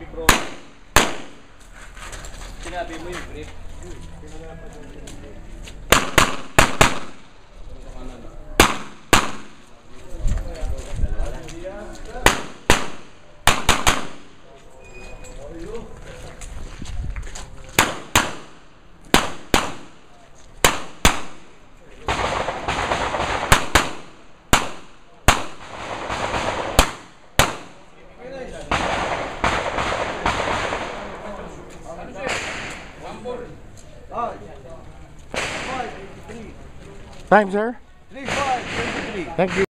tapi bro sinabi mo yung ya, brief Thank you. Time, sir? 3523. Thank you.